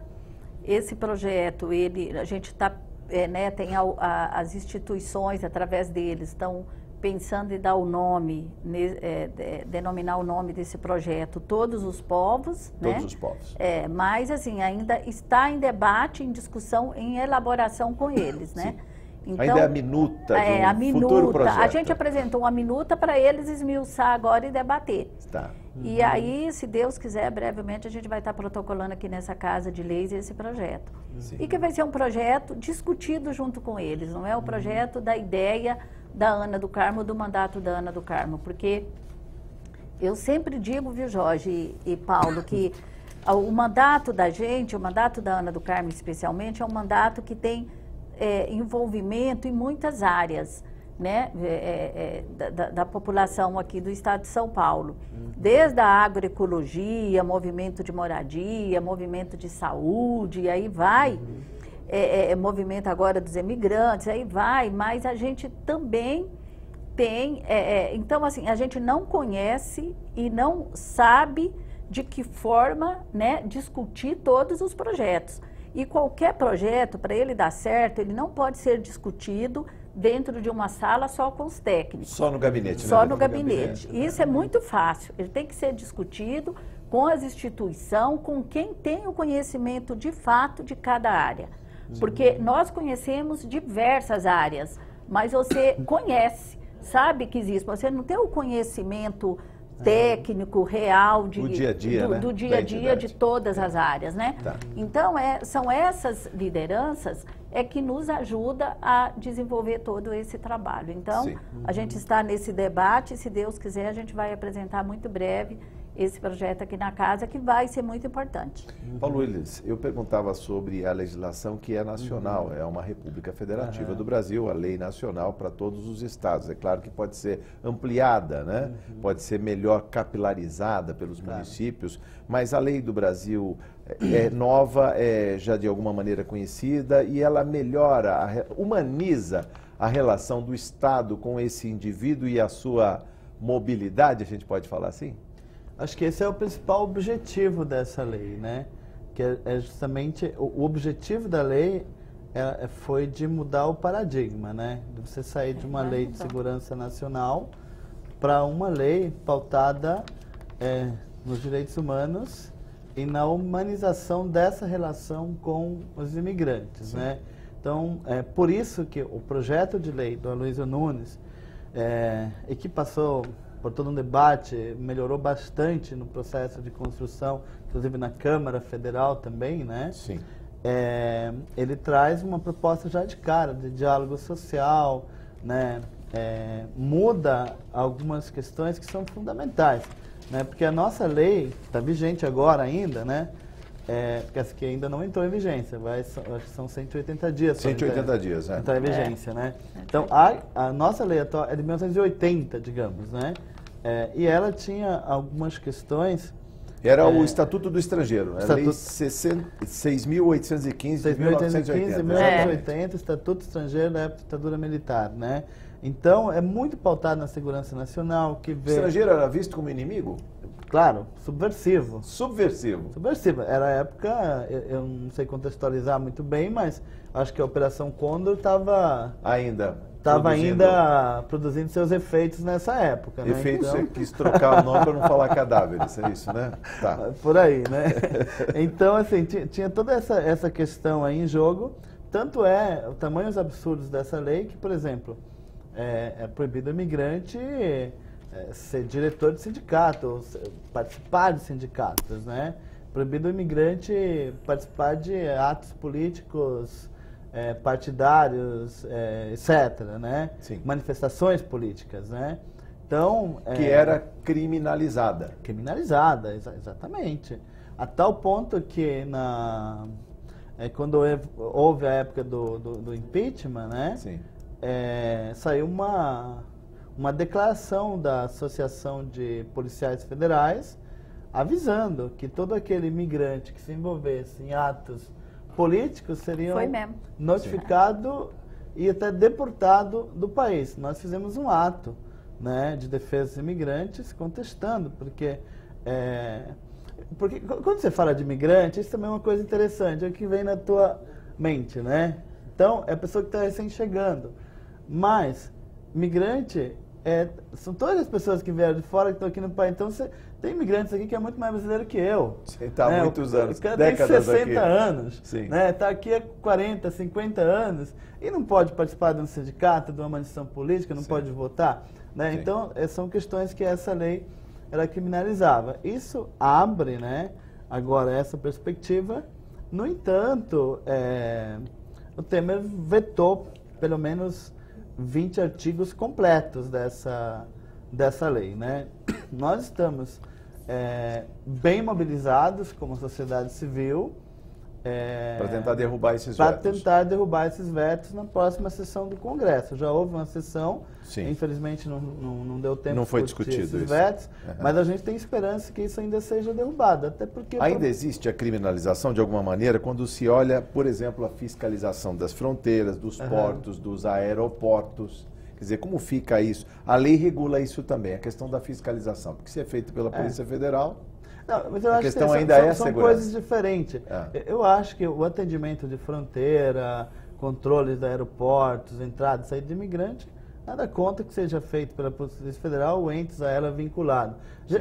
Esse projeto, ele, a gente está, é, né, tem a, a, as instituições, através deles, estão pensando em dar o nome, é, é, denominar o nome desse projeto Todos os Povos. Todos né? os povos. É, mas, assim, ainda está em debate, em discussão, em elaboração com eles, né? Sim. Então, ainda é a minuta é, a minuta. futuro projeto. A gente apresentou uma minuta para eles esmiuçar agora e debater. Tá. E uhum. aí, se Deus quiser, brevemente a gente vai estar protocolando aqui nessa casa de leis esse projeto. Sim. E que vai ser um projeto discutido junto com eles, não é o uhum. projeto uhum. da ideia da Ana do Carmo, do mandato da Ana do Carmo, porque eu sempre digo, viu, Jorge e, e Paulo, que o mandato da gente, o mandato da Ana do Carmo especialmente, é um mandato que tem é, envolvimento em muitas áreas. Né, é, é, é da, da, população aqui do estado de São Paulo. Uhum. Desde a agroecologia, movimento de moradia, movimento de saúde, e aí vai. Uhum é, é, é, movimento agora dos emigrantes, aí vai, mas a gente também tem. É, é, então, assim, a gente não conhece e não sabe de que forma né, discutir todos os projetos. E qualquer projeto, para ele dar certo, ele não pode ser discutido dentro de uma sala só com os técnicos. Só no gabinete, né? Só no, no gabinete. gabinete. Isso é muito fácil. Ele tem que ser discutido com as instituições, com quem tem o conhecimento de fato de cada área. Porque nós conhecemos diversas áreas, mas você [coughs] conhece, sabe que existe, você não tem o conhecimento técnico, real, de, do dia a dia, do, né? do dia, a dia de todas as áreas, né? Tá. Então, é, são essas lideranças é que nos ajuda a desenvolver todo esse trabalho. Então, Sim. a gente está nesse debate, se Deus quiser, a gente vai apresentar muito breve esse projeto aqui na casa, que vai ser muito importante. Uhum. Paulo Willis, eu perguntava sobre a legislação que é nacional, uhum. é uma república federativa uhum. do Brasil, a lei nacional para todos os estados. É claro que pode ser ampliada, né? Uhum. pode ser melhor capilarizada pelos claro. municípios, mas a lei do Brasil é, é nova, é já de alguma maneira conhecida e ela melhora, humaniza a relação do Estado com esse indivíduo e a sua mobilidade, a gente pode falar assim? Acho que esse é o principal objetivo dessa lei, né? Que é, é justamente o, objetivo da lei é, é, foi de mudar o paradigma, né? De você sair de uma lei de segurança nacional para uma lei pautada é, nos direitos humanos e na humanização dessa relação com os imigrantes, Sim. né? Então, é por isso que o projeto de lei do Aloysio Nunes, é, e que passou por todo um debate, melhorou bastante no processo de construção, inclusive na Câmara Federal também, né? Sim. É, ele traz uma proposta já de cara, de diálogo social, né? É, muda algumas questões que são fundamentais, né? Porque a nossa lei está vigente agora ainda, né? É, porque essa aqui ainda não entrou em vigência, vai, acho que são 180 dias. 180 entrar, dias, é. Entrar em vigência, é. né? Então, a, a nossa lei atual é de 1980, digamos, né? É, e ela tinha algumas questões... Era é, o Estatuto do Estrangeiro, né? Estatuto... Lei 6.815 de 1980. 1980, Estatuto Estrangeiro da época da ditadura militar, né? Então, é muito pautado na segurança nacional, que vê... O estrangeiro era visto como inimigo? Claro, subversivo. Subversivo. Subversivo. Era a época, eu, eu não sei contextualizar muito bem, mas acho que a Operação Condor estava... Ainda. Estava ainda produzindo seus efeitos nessa época. Né? Efeitos, então... você quis trocar o nome para não falar cadáveres, é isso, né? Tá. [laughs] Por aí, né? Então, assim, tinha toda essa, essa questão aí em jogo. Tanto é, o tamanhos absurdos dessa lei que, por exemplo, é, é proibido imigrante é, ser diretor de sindicato, participar de sindicatos, né? Proibido o imigrante participar de atos políticos é, partidários, é, etc., né? Sim. Manifestações políticas, né? Então... Que é, era criminalizada. Criminalizada, exa exatamente. A tal ponto que na... É, quando houve a época do, do, do impeachment, né? Sim. Saiu uma uma declaração da Associação de Policiais Federais avisando que todo aquele imigrante que se envolvesse em atos políticos seria notificado Sim. e até deportado do país. Nós fizemos um ato né, de defesa dos imigrantes contestando, porque, é, porque quando você fala de imigrante, isso também é uma coisa interessante, é o que vem na tua mente, né? Então, é a pessoa que está recém chegando. Mas, migrante é, são todas as pessoas que vieram de fora que estão aqui no país. Então, você tem imigrantes aqui que é muito mais brasileiro que eu. Você está há né? muitos anos, o cara décadas tem 60 aqui. anos. Sim. Né? Está aqui há 40, 50 anos e não pode participar de um sindicato, de uma manifestação política, não Sim. pode votar. Né? Então, é, são questões que essa lei ela criminalizava. Isso abre né, agora essa perspectiva. No entanto, é, o Temer vetou pelo menos 20 artigos completos dessa, dessa lei. Né? Nós estamos é, bem mobilizados como sociedade civil. É, para tentar derrubar esses vetos. Para tentar derrubar esses vetos na próxima sessão do Congresso. Já houve uma sessão, Sim. infelizmente não, não, não, deu tempo não foi discutido esses isso. vetos, uhum. mas a gente tem esperança que isso ainda seja derrubado. Até porque ainda pra... existe a criminalização de alguma maneira quando se olha, por exemplo, a fiscalização das fronteiras, dos uhum. portos, dos aeroportos. Quer dizer, como fica isso? A lei regula isso também, a questão da fiscalização, porque se é feito pela é. Polícia é. Federal, não, mas eu a acho questão que ainda são, é são coisas diferentes. É. Eu acho que o atendimento de fronteira, controles de aeroportos, entrada e saída de imigrante, nada contra que seja feito pela Polícia Federal ou entes a ela vinculado.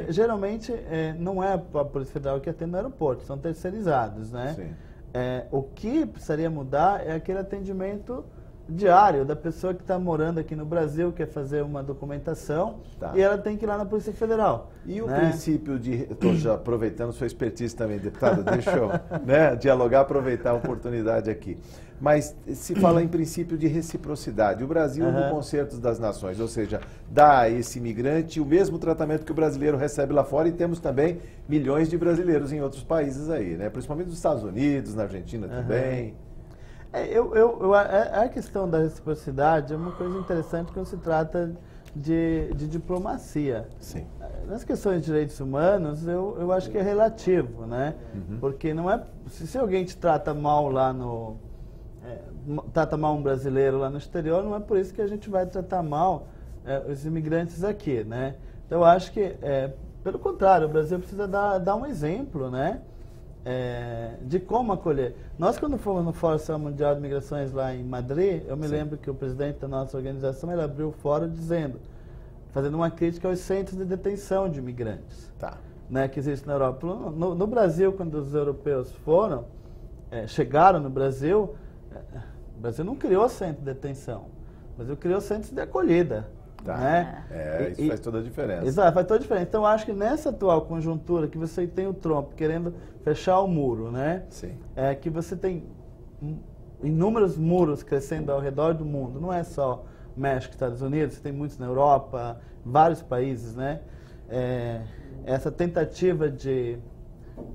Geralmente, é, não é a Polícia Federal que atende no aeroporto, são terceirizados, né? Sim. É, o que precisaria mudar é aquele atendimento diário da pessoa que está morando aqui no Brasil, quer fazer uma documentação tá. e ela tem que ir lá na Polícia Federal. E o né? princípio de. Estou já aproveitando sua expertise também, deputado, deixa eu [laughs] né, dialogar, aproveitar a oportunidade aqui. Mas se fala em princípio de reciprocidade. O Brasil, uhum. no Concerto das Nações, ou seja, dá a esse imigrante o mesmo tratamento que o brasileiro recebe lá fora e temos também milhões de brasileiros em outros países aí, né? principalmente nos Estados Unidos, na Argentina uhum. também. É, eu, eu, eu, a, questão da reciprocidade é uma coisa interessante quando se trata de, de diplomacia. Sim. Nas questões de direitos humanos, eu, eu acho que é relativo, né? Uhum. Porque não é. Se, se alguém te trata mal lá no. É, trata mal um brasileiro lá no exterior, não é por isso que a gente vai tratar mal é, os imigrantes aqui, né? Então eu acho que, é, pelo contrário, o Brasil precisa dar, dar um exemplo, né? É, de como acolher. Nós, quando fomos no Fórum Mundial de Migrações lá em Madrid, eu me Sim. lembro que o presidente da nossa organização ele abriu o fórum dizendo, fazendo uma crítica aos centros de detenção de imigrantes tá. né, que existem na Europa. No, no, Brasil, quando os europeus foram, é, chegaram no Brasil, é, o Brasil não criou centro de detenção, o Brasil criou centros de acolhida. Tá. Né? É, isso e, faz toda a diferença. Exato, faz toda a diferença. Então, acho que nessa atual conjuntura que você tem o Trump querendo fechar o muro, né? Sim. É que você tem inúmeros muros crescendo ao redor do mundo. Não é só México, Estados Unidos, você tem muitos na Europa, vários países, né? É, essa tentativa de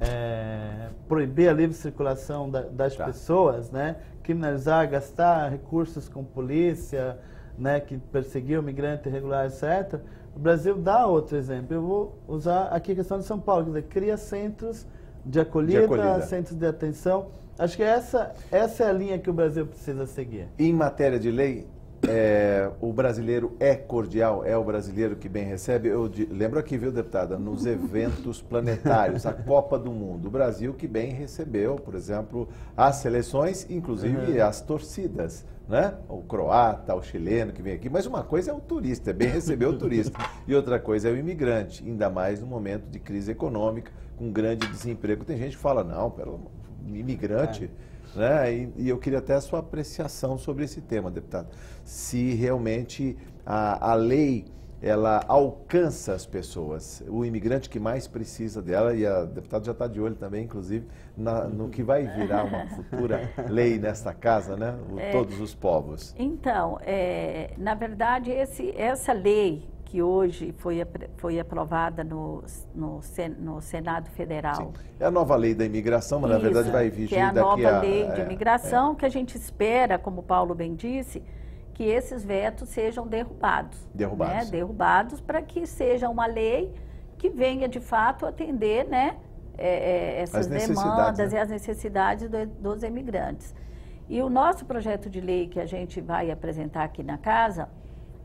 é, proibir a livre circulação da, das tá. pessoas, né? Criminalizar, gastar recursos com polícia, né, que perseguiu o migrante irregular, etc. O Brasil dá outro exemplo. Eu vou usar aqui a questão de São Paulo, quer dizer, cria centros de acolhida, de acolhida, centros de atenção. Acho que essa, essa é a linha que o Brasil precisa seguir. Em matéria de lei, é, o brasileiro é cordial, é o brasileiro que bem recebe. Eu de, lembro aqui, viu, deputada, nos eventos planetários, a [laughs] Copa do Mundo, o Brasil que bem recebeu, por exemplo, as seleções, inclusive uhum. as torcidas. Né? O croata, o chileno que vem aqui, mas uma coisa é o turista, é bem receber o turista, [laughs] e outra coisa é o imigrante, ainda mais no momento de crise econômica, com grande desemprego. Tem gente que fala, não, pelo imigrante. É né? E, e, eu queria até a sua apreciação sobre esse tema, deputado. Se realmente a, a lei ela alcança as pessoas, o imigrante que mais precisa dela, e a deputada já está de olho também, inclusive, na, no que vai virar uma futura [laughs] lei nesta casa, né? O, é, todos os povos. Então, é, na verdade, esse, essa lei que hoje foi, foi aprovada no, no, no Senado Federal. Sim. É a nova lei da imigração, mas Isso, na verdade vai vigir daqui a... Que é a nova lei de é, imigração, é. que a gente espera, como o Paulo bem disse, que esses vetos sejam derrubados. Derrubados. Né? Derrubados para que seja uma lei que venha, de fato, atender né, é, é essas demandas né? e as necessidades do, dos imigrantes. E o nosso projeto de lei que a gente vai apresentar aqui na casa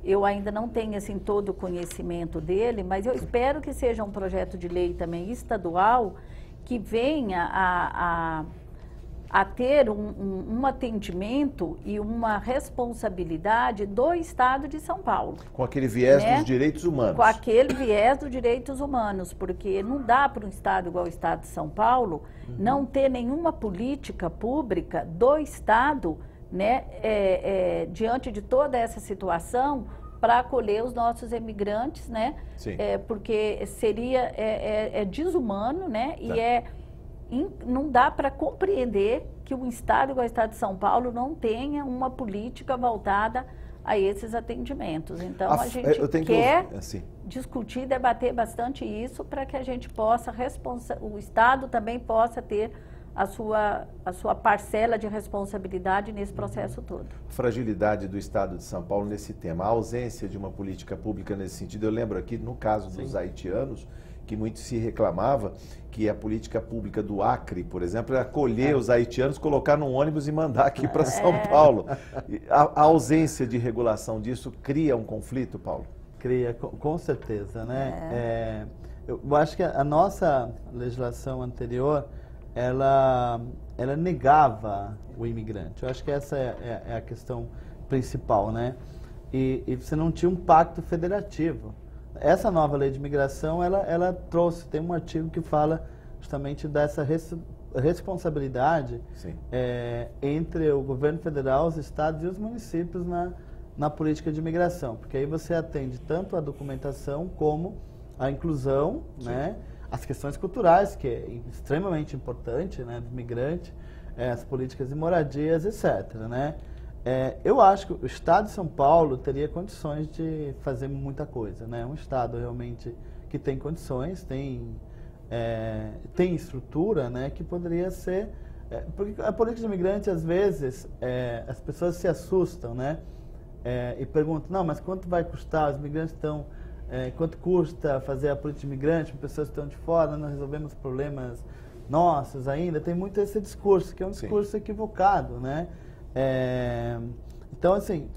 eu ainda não tenho assim todo o conhecimento dele, mas eu espero que seja um projeto de lei também estadual que venha a, a, a ter um, um, um, atendimento e uma responsabilidade do Estado de São Paulo. Com aquele viés né? dos direitos humanos. Com aquele viés dos direitos humanos, porque não dá para um Estado igual o Estado de São Paulo uhum. não ter nenhuma política pública do Estado né, é, é, diante de toda essa situação, para acolher os nossos emigrantes, né? É, porque seria é, é, é, desumano, né? Tá. E é in, não dá para compreender que um estado igual o estado de São Paulo não tenha uma política voltada a esses atendimentos. Então a, a gente quer que, assim. discutir, debater bastante isso para que a gente possa o estado também possa ter a sua, a sua parcela de responsabilidade nesse processo todo. Fragilidade do Estado de São Paulo nesse tema, a ausência de uma política pública nesse sentido. Eu lembro aqui, no caso dos Sim. haitianos, que muito se reclamava que a política pública do Acre, por exemplo, era acolher é. os haitianos, colocar num ônibus e mandar aqui para São é. Paulo. A, a, ausência de regulação disso cria um conflito, Paulo? Cria, com, com certeza, né? É. é eu acho que a nossa legislação anterior ela, ela negava o imigrante. Eu acho que essa é, é, é a questão principal, né? E, e, você não tinha um pacto federativo. Essa nova lei de imigração, ela, ela trouxe, tem um artigo que fala justamente dessa responsabilidade é, entre o governo federal, os estados e os municípios na, na política de imigração, porque aí você atende tanto a documentação como a inclusão, né, as questões culturais, que é extremamente importante, né, do migrante, é, as políticas de moradias, etc. Né? É, eu acho que o Estado de São Paulo teria condições de fazer muita coisa, né? Um Estado realmente que tem condições, tem, é, tem estrutura, né? Que poderia ser... É, porque a política de imigrante, às vezes, é, as pessoas se assustam, né? É, e perguntam, não, mas quanto vai custar? Os imigrantes estão... É, quanto custa fazer a política de imigrante para pessoas que estão de fora? Não resolvemos problemas nossos ainda. Tem muito esse discurso, que é um discurso Sim. equivocado, né? É, então, assim,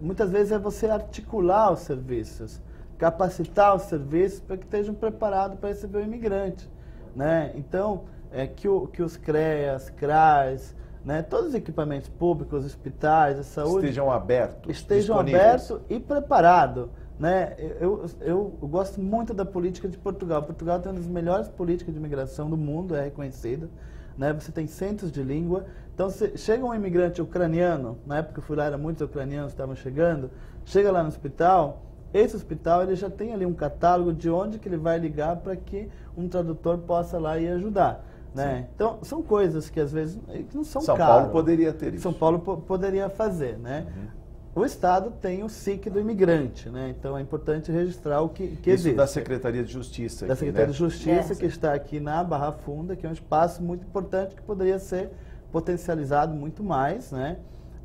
muitas vezes é você articular os serviços, capacitar os serviços para que estejam preparados para receber o imigrante. Né? Então, é, que, o, que os CREAS, CRAS, né, todos os equipamentos públicos, hospitais, a saúde... Estejam abertos, Estejam abertos e preparados. Né? Eu, eu, eu, gosto muito da política de Portugal. Portugal tem uma das melhores políticas de imigração do mundo, é reconhecida. Né? Você tem centros de língua. Então, se chega um imigrante ucraniano, na época que eu fui lá, eram muitos ucranianos que estavam chegando, chega lá no hospital, esse hospital ele já tem ali um catálogo de onde que ele vai ligar para que um tradutor possa lá e ajudar. Né? Então, são coisas que às vezes que não são São. Paulo poderia ter isso. São Paulo poderia fazer, né? Uhum. O Estado tem o SIC do imigrante, né? Então é importante registrar o que, que Isso existe. da Secretaria de Justiça. Da aqui, Secretaria né? de Justiça, é. que está aqui na Barra Funda, que é um espaço muito importante que poderia ser potencializado muito mais, né?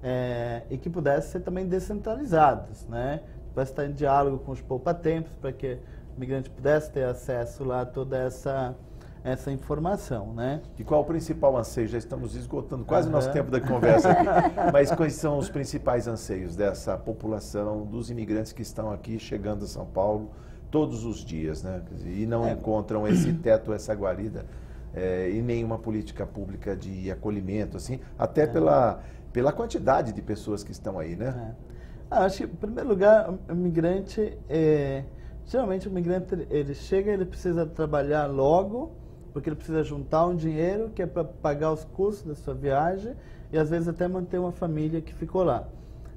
É, e que pudesse ser também descentralizado, né? Pudesse estar em diálogo com os poupa-tempos para que o imigrante pudesse ter acesso lá a toda essa essa informação, né? E qual o principal anseio? Já estamos esgotando quase uhum. o nosso tempo da conversa aqui. [laughs] Mas quais são os principais anseios dessa população, dos imigrantes que estão aqui chegando a São Paulo todos os dias, né? E não é. encontram esse teto, essa guarida é, e nenhuma política pública de acolhimento, assim, até é. pela, pela quantidade de pessoas que estão aí, né? É. Ah, acho que, em primeiro lugar, o migrante, é, geralmente o migrante, ele chega, ele precisa trabalhar logo, porque ele precisa juntar um dinheiro que é para pagar os custos da sua viagem e às vezes até manter uma família que ficou lá.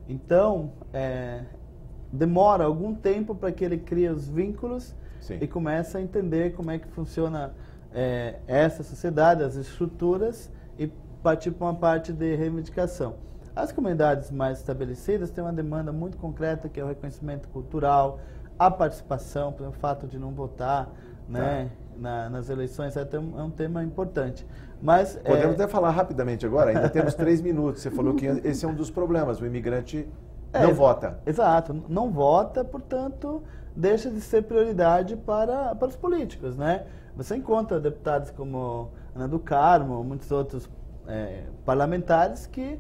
Então, é, demora algum tempo para que ele crie os vínculos Sim. e comece a entender como é que funciona é, essa sociedade, as estruturas e partir para uma parte de reivindicação. As comunidades mais estabelecidas têm uma demanda muito concreta que é o reconhecimento cultural, a participação, pelo fato de não votar, né? Tá na, nas eleições é, um, é um tema importante. Mas, Podemos é... até falar rapidamente agora, ainda temos três [laughs] minutos. Você falou que esse é um dos problemas, o imigrante é, não vota. Exato, não vota, portanto, deixa de ser prioridade para, para os políticos. Né? Você encontra deputados como Ana do Carmo, muitos outros é, parlamentares que,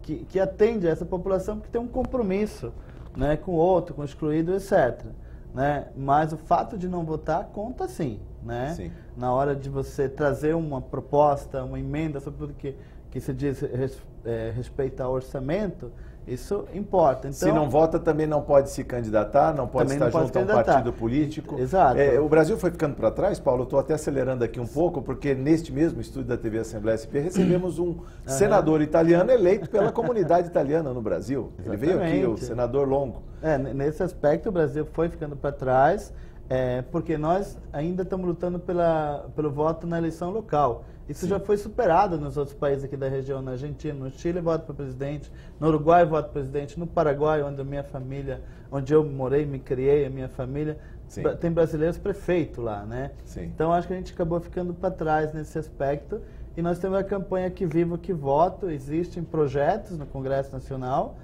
que, que atendem a essa população porque tem um compromisso né, com o outro, com o excluído, etc. Né? Mas o fato de não votar conta sim né? Sim. Na hora de você trazer uma proposta, uma emenda, sobretudo que, que se diz res, é, respeito ao orçamento, isso importa. Então, se não vota, também não pode se candidatar, não pode estar não pode junto a um partido político. Exato. É, o Brasil foi ficando para trás, Paulo, estou até acelerando aqui um pouco, porque neste mesmo estúdio da TV Assembleia SP recebemos um uhum. senador italiano eleito pela comunidade italiana no Brasil. Exatamente. Ele veio aqui, o senador Longo. É, nesse aspecto, o Brasil foi ficando para trás. É, porque nós ainda estamos lutando pela, pelo voto na eleição local. Isso Sim. já foi superado nos outros países aqui da região, na Argentina, no Chile voto para presidente, no Uruguai voto para presidente, no Paraguai, onde a minha família, onde eu morei, me criei, a minha família, Sim. tem brasileiros prefeito lá, né? Sim. Então acho que a gente acabou ficando para trás nesse aspecto. E nós temos a campanha Que Vivo, Que Voto, existem projetos no Congresso Nacional,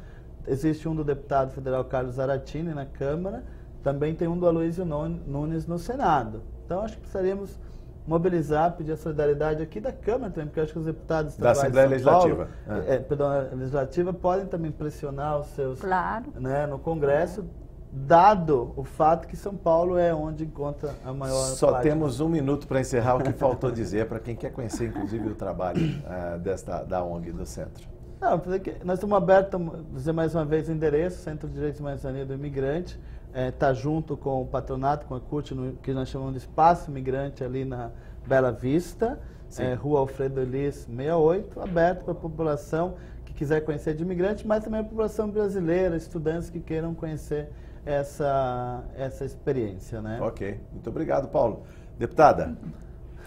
existe um do deputado federal Carlos Aratini na Câmara, também tem um do Aloysio Nunes no Senado. Então, acho que precisaríamos mobilizar, pedir a solidariedade aqui da Câmara também, porque acho que os deputados da Assembleia Legislativa, Paulo, é. É, perdão, legislativa podem também pressionar os seus claro. né, no Congresso, dado o fato que São Paulo é onde encontra a maior Só temos um minuto para encerrar o que faltou dizer para quem quer conhecer, inclusive, o trabalho uh, desta, da ONG do Centro. Não, nós estamos abertos, dizer mais uma vez o endereço, Centro de Direitos Humanos do Imigrante, está é, tá junto com o patronato, com a CUT, no, que nós chamamos de Espaço Migrante ali na Bela Vista. é, Rua Alfredo Elis 68, aberto para a população que quiser conhecer de imigrante, mas também a população brasileira, estudantes que queiram conhecer essa, essa experiência. Né? Ok, muito obrigado, Paulo. Deputada.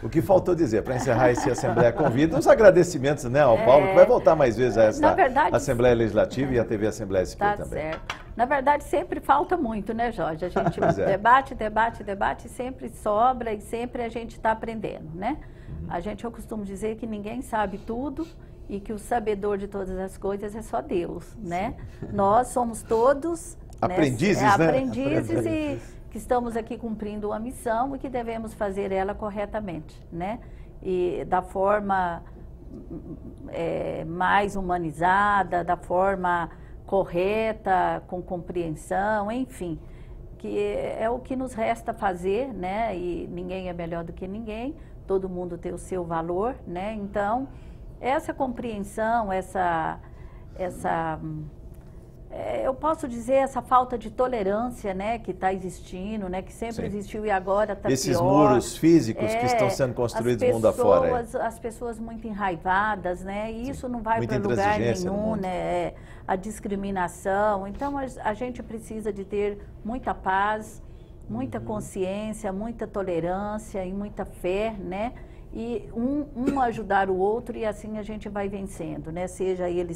O que faltou dizer para encerrar esse Assembleia Convida, os agradecimentos né, ao Paulo, que vai voltar mais vezes a essa verdade, Assembleia Legislativa e a TV Assembleia SP tá também. Certo. Na verdade, sempre falta muito, né, Jorge? A [laughs] gente é. debate, debate, debate, sempre sobra e sempre a gente está aprendendo, né? Uhum. A gente, eu costumo dizer que ninguém sabe tudo e que o sabedor de todas as coisas é só Deus, né? Nós somos todos aprendizes, né? É, aprendizes, aprendizes. e que estamos aqui cumprindo uma missão e que devemos fazer ela corretamente, né? E da forma é, mais humanizada, da forma correta, com compreensão, enfim, que é o que nos resta fazer, né? E ninguém é melhor do que ninguém, todo mundo tem o seu valor, né? Então, essa compreensão, essa essa é, eu posso dizer essa falta de tolerância, né, que está existindo, né, que sempre Sim. existiu e agora está Esses muros físicos é, que estão sendo construídos pessoas, mundo afora. É. As pessoas muito enraivadas, né, e Sim. isso não vai para lugar nenhum, né, é, a discriminação. Então a, a, gente precisa de ter muita paz, muita uhum. consciência, muita tolerância e muita fé, né, e um, um, ajudar o outro e assim a gente vai vencendo, né? Seja ele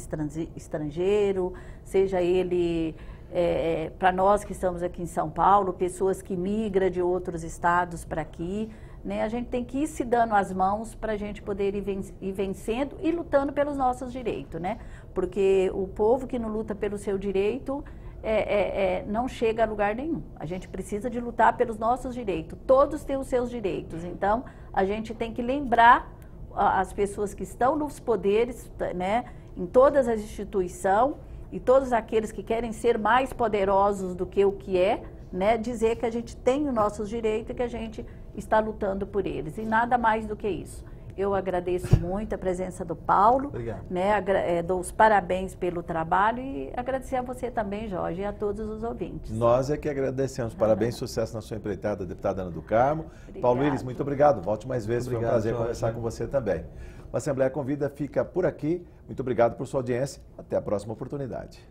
estrangeiro, seja ele é, é para nós que estamos aqui em São Paulo, pessoas que migram de outros estados para aqui, né? A gente tem que ir se dando as mãos para a gente poder ir vencendo e lutando pelos nossos direitos, né? Porque o povo que não luta pelo seu direito é, é, é, não chega a lugar nenhum. A gente precisa de lutar pelos nossos direitos. Todos têm os seus direitos. Então, a gente tem que lembrar as pessoas que estão nos poderes, né, em todas as instituições e todos aqueles que querem ser mais poderosos do que o que é, né, dizer que a gente tem os nossos direitos e que a gente está lutando por eles. E nada mais do que isso. Eu agradeço muito a presença do Paulo. Obrigado. Né, é, dou os parabéns pelo trabalho e agradecer a você também, Jorge, e a todos os ouvintes. Nós é que agradecemos. Parabéns, uhum. sucesso na sua empreitada, deputada Ana do Carmo. Obrigado. Paulo Iris, muito obrigado. Volte mais vezes. Obrigado, Foi um prazer Jorge. conversar com você também. O Assembleia Convida fica por aqui. Muito obrigado por sua audiência. Até a próxima oportunidade.